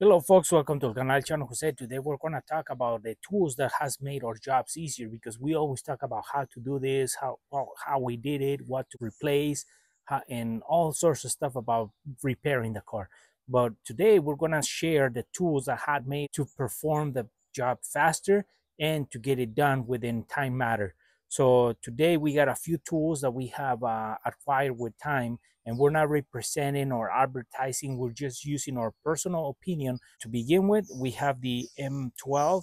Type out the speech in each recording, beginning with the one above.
Hello folks, welcome to the Canal Chano Jose. Today we're going to talk about the tools that has made our jobs easier because we always talk about how to do this, how how, how we did it, what to replace, how, and all sorts of stuff about repairing the car. But today we're going to share the tools that had made to perform the job faster and to get it done within time matter. So today we got a few tools that we have uh, acquired with time and we're not representing or advertising. We're just using our personal opinion. To begin with, we have the M12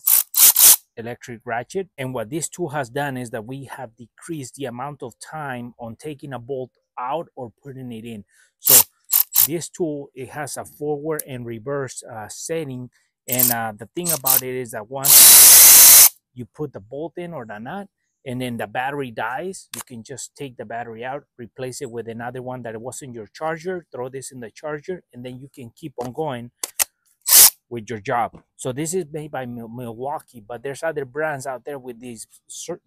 electric ratchet. And what this tool has done is that we have decreased the amount of time on taking a bolt out or putting it in. So this tool, it has a forward and reverse uh, setting. And uh, the thing about it is that once you put the bolt in or the nut, and then the battery dies, you can just take the battery out, replace it with another one that wasn't your charger, throw this in the charger, and then you can keep on going with your job. So this is made by Milwaukee, but there's other brands out there with these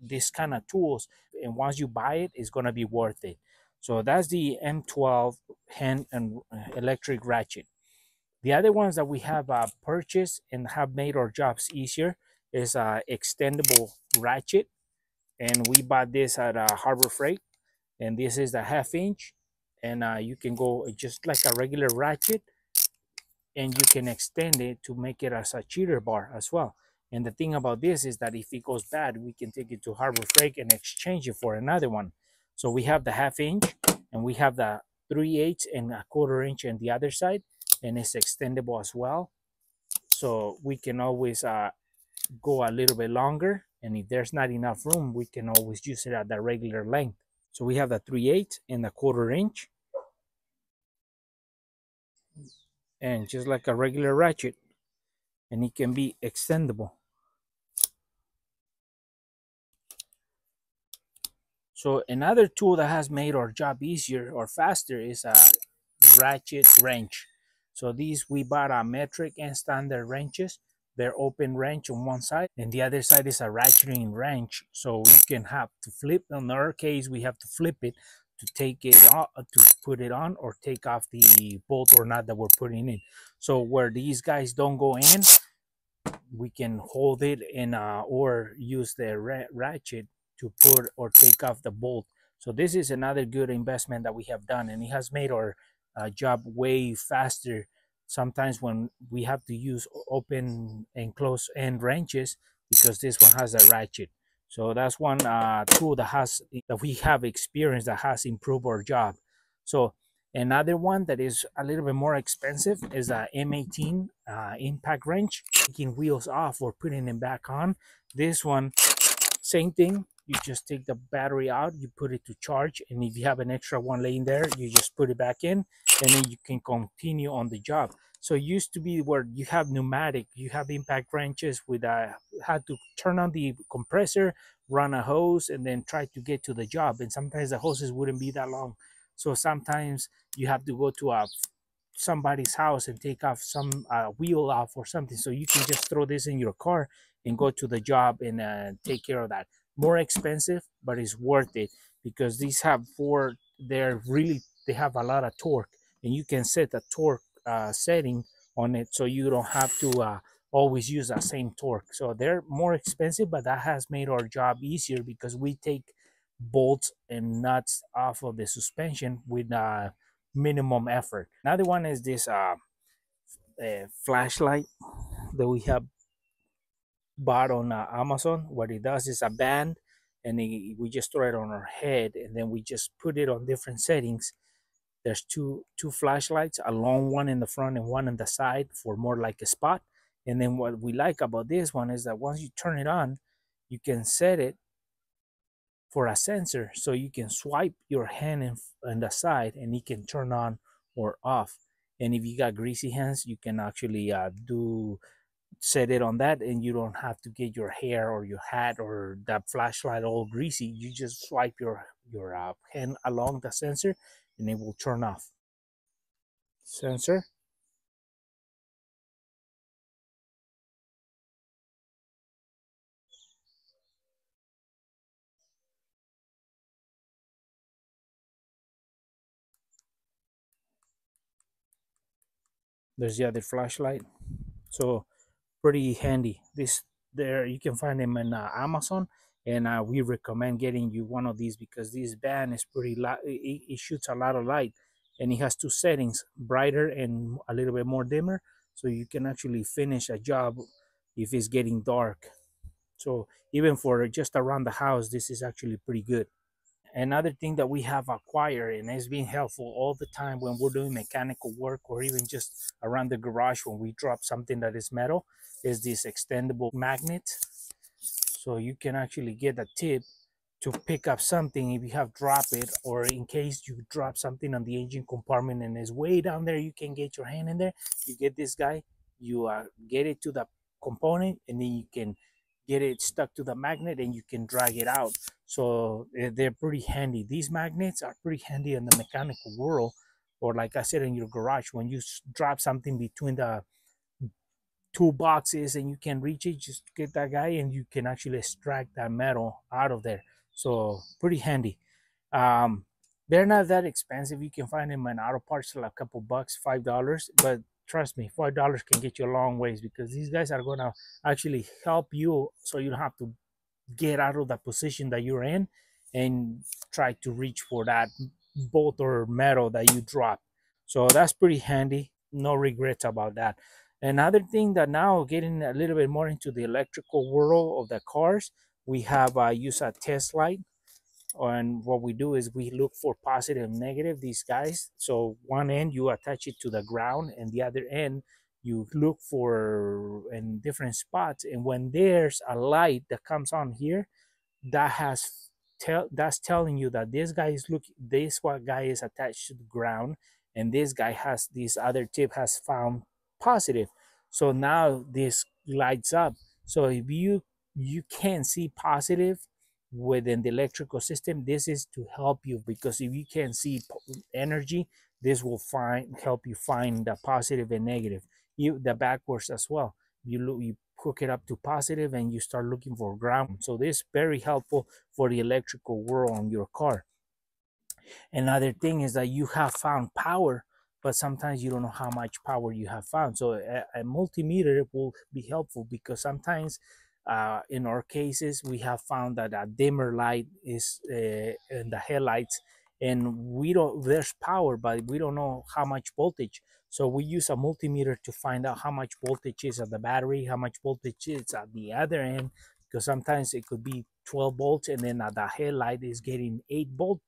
this kind of tools, and once you buy it, it's gonna be worth it. So that's the M12 hand and electric ratchet. The other ones that we have uh, purchased and have made our jobs easier is uh, extendable ratchet and we bought this at uh, Harbor Freight. And this is the half inch. And uh, you can go just like a regular ratchet. And you can extend it to make it as a cheater bar as well. And the thing about this is that if it goes bad we can take it to Harbor Freight and exchange it for another one. So we have the half inch and we have the 3 eighths and a quarter inch on the other side. And it's extendable as well. So we can always uh, go a little bit longer and if there's not enough room we can always use it at the regular length. So we have the 3 8 and a quarter inch. And just like a regular ratchet and it can be extendable. So another tool that has made our job easier or faster is a ratchet wrench. So these we bought a metric and standard wrenches they're open wrench on one side and the other side is a ratcheting wrench so you can have to flip in our case we have to flip it to take it off to put it on or take off the bolt or nut that we're putting in. So where these guys don't go in we can hold it and uh, or use the ratchet to put or take off the bolt. So this is another good investment that we have done and it has made our uh, job way faster sometimes when we have to use open and close end wrenches because this one has a ratchet. So that's one uh, tool that has that we have experience that has improved our job. So another one that is a little bit more expensive is a m18 uh, impact wrench taking wheels off or putting them back on. This one same thing you just take the battery out you put it to charge and if you have an extra one laying there you just put it back in and then you can continue on the job. So it used to be where you have pneumatic you have impact wrenches with a had to turn on the compressor run a hose and then try to get to the job and sometimes the hoses wouldn't be that long. So sometimes you have to go to a somebody's house and take off some uh, wheel off or something so you can just throw this in your car and go to the job and uh, take care of that more expensive but it's worth it because these have four they're really they have a lot of torque and you can set a torque uh, setting on it so you don't have to uh, always use the same torque. So they're more expensive but that has made our job easier because we take bolts and nuts off of the suspension with uh, minimum effort. Another one is this uh, flashlight that we have bought on uh, amazon what it does is a band and it, we just throw it on our head and then we just put it on different settings. There's two two flashlights a long one in the front and one on the side for more like a spot. And then what we like about this one is that once you turn it on you can set it for a sensor so you can swipe your hand in, on the side and it can turn on or off. And if you got greasy hands you can actually uh, do set it on that and you don't have to get your hair or your hat or that flashlight all greasy. You just swipe your your uh, hand along the sensor and it will turn off. Sensor. There's the other flashlight. So pretty handy. This there you can find them in uh, Amazon, and uh, we recommend getting you one of these because this band is pretty light. It, it shoots a lot of light, and it has two settings: brighter and a little bit more dimmer. So you can actually finish a job if it's getting dark. So even for just around the house, this is actually pretty good. Another thing that we have acquired and it's been helpful all the time when we're doing mechanical work or even just around the garage when we drop something that is metal is this extendable magnet. So you can actually get a tip to pick up something if you have dropped it or in case you drop something on the engine compartment and it's way down there you can get your hand in there you get this guy you uh, get it to the component and then you can get it stuck to the magnet and you can drag it out. So eh, they're pretty handy. These magnets are pretty handy in the mechanical world or like i said in your garage. When you drop something between the two boxes and you can reach it just get that guy and you can actually extract that metal out of there. So pretty handy. Um they're not that expensive. You can find them in auto parts for like a couple bucks five dollars but trust me five dollars can get you a long ways because these guys are gonna actually help you so you don't have to get out of the position that you're in and try to reach for that bolt or metal that you dropped so that's pretty handy. No regrets about that. Another thing that now getting a little bit more into the electrical world of the cars, we have uh, use a test light. And what we do is we look for positive and negative, these guys. So one end you attach it to the ground and the other end you look for in different spots. And when there's a light that comes on here, that has tell that's telling you that this guy is look this what guy is attached to the ground and this guy has this other tip has found positive so now this lights up so if you you can see positive within the electrical system this is to help you because if you can see energy this will find help you find the positive and negative. You the backwards as well. You look you hook it up to positive and you start looking for ground. So this is very helpful for the electrical world on your car. Another thing is that you have found power but sometimes you don't know how much power you have found. So a, a multimeter will be helpful because sometimes uh, in our cases, we have found that a dimmer light is uh, in the headlights and we don't, there's power, but we don't know how much voltage. So we use a multimeter to find out how much voltage is at the battery, how much voltage is at the other end, because sometimes it could be 12 volts and then at the headlight is getting 8 volt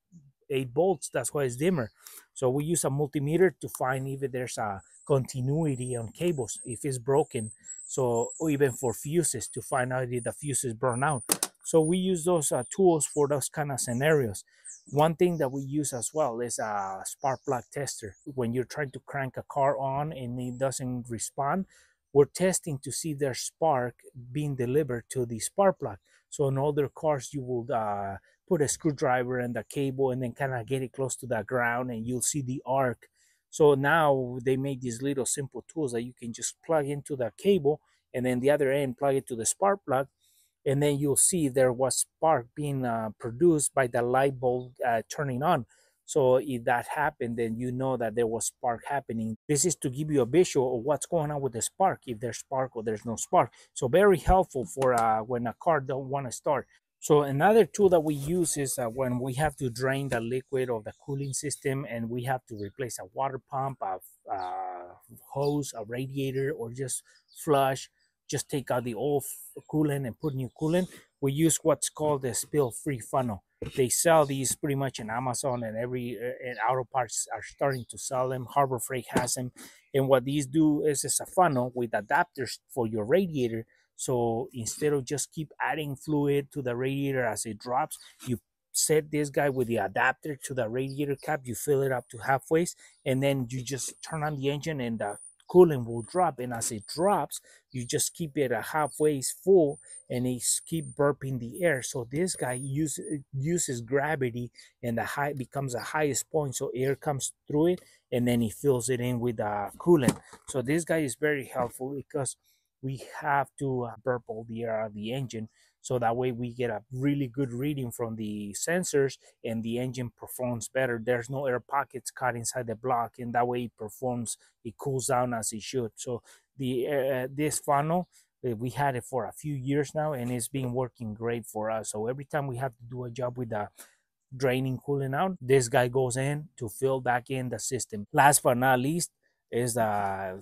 8 volts that's why it's dimmer. So we use a multimeter to find if there's a continuity on cables if it's broken. So even for fuses to find out if the fuses burn out. So we use those uh, tools for those kind of scenarios. One thing that we use as well is a spark plug tester. When you're trying to crank a car on and it doesn't respond we're testing to see their spark being delivered to the spark plug. So in other cars you will uh, put a screwdriver and the cable and then kind of get it close to the ground and you'll see the arc. So now they made these little simple tools that you can just plug into the cable and then the other end plug it to the spark plug and then you'll see there was spark being uh, produced by the light bulb uh, turning on. So if that happened, then you know that there was spark happening. This is to give you a visual of what's going on with the spark, if there's spark or there's no spark. So very helpful for uh, when a car don't want to start. So another tool that we use is uh, when we have to drain the liquid of the cooling system and we have to replace a water pump, a, a hose, a radiator, or just flush, just take out the old coolant and put new coolant. We use what's called the spill-free funnel. They sell these pretty much in Amazon and every uh, and auto parts are starting to sell them. Harbor Freight has them. And what these do is it's a funnel with adapters for your radiator so instead of just keep adding fluid to the radiator as it drops, you set this guy with the adapter to the radiator cap, you fill it up to halfway, and then you just turn on the engine and the coolant will drop. And as it drops, you just keep it a halfway full and it keep burping the air. So this guy uses uses gravity and the high becomes the highest point. So air comes through it and then he fills it in with the coolant. So this guy is very helpful because we have to uh, all the air out of the engine so that way we get a really good reading from the sensors and the engine performs better. There's no air pockets caught inside the block and that way it performs it cools down as it should. So the uh, this funnel uh, we had it for a few years now and it's been working great for us. So every time we have to do a job with the draining cooling out this guy goes in to fill back in the system. Last but not least is the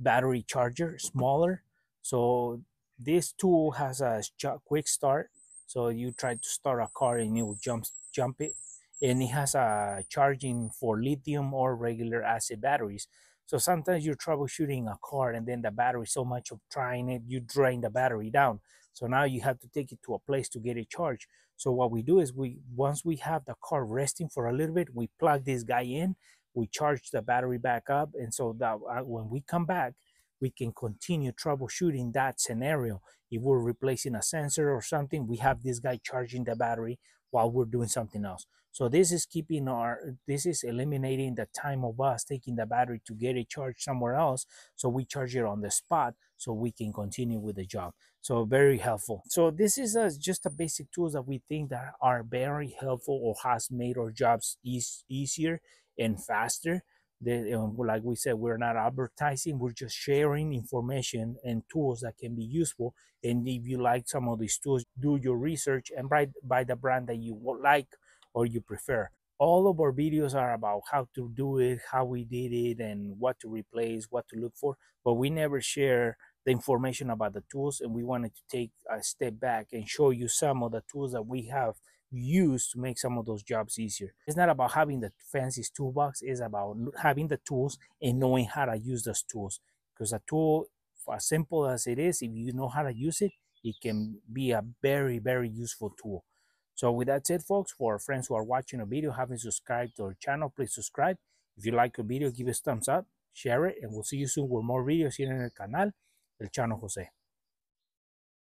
battery charger smaller. So this tool has a quick start. So you try to start a car and it will jump jump it. And it has a charging for lithium or regular acid batteries. So sometimes you're troubleshooting a car and then the battery so much of trying it you drain the battery down. So now you have to take it to a place to get it charged. So what we do is we once we have the car resting for a little bit we plug this guy in we charge the battery back up and so that uh, when we come back we can continue troubleshooting that scenario. If we're replacing a sensor or something we have this guy charging the battery while we're doing something else. So this is keeping our this is eliminating the time of us taking the battery to get it charged somewhere else so we charge it on the spot so we can continue with the job. So very helpful. So this is a, just a basic tools that we think that are very helpful or has made our jobs e easier and faster the, um, like we said, we're not advertising, we're just sharing information and tools that can be useful. And if you like some of these tools, do your research and buy, buy the brand that you like or you prefer. All of our videos are about how to do it, how we did it, and what to replace, what to look for. But we never share the information about the tools, and we wanted to take a step back and show you some of the tools that we have use to make some of those jobs easier. It's not about having the fancy toolbox, it's about having the tools and knowing how to use those tools. Because a tool, as simple as it is, if you know how to use it, it can be a very, very useful tool. So with that said, folks, for our friends who are watching a video, haven't subscribed to our channel, please subscribe. If you like a video, give us thumbs up, share it, and we'll see you soon with more videos here in el canal, El Chano Jose.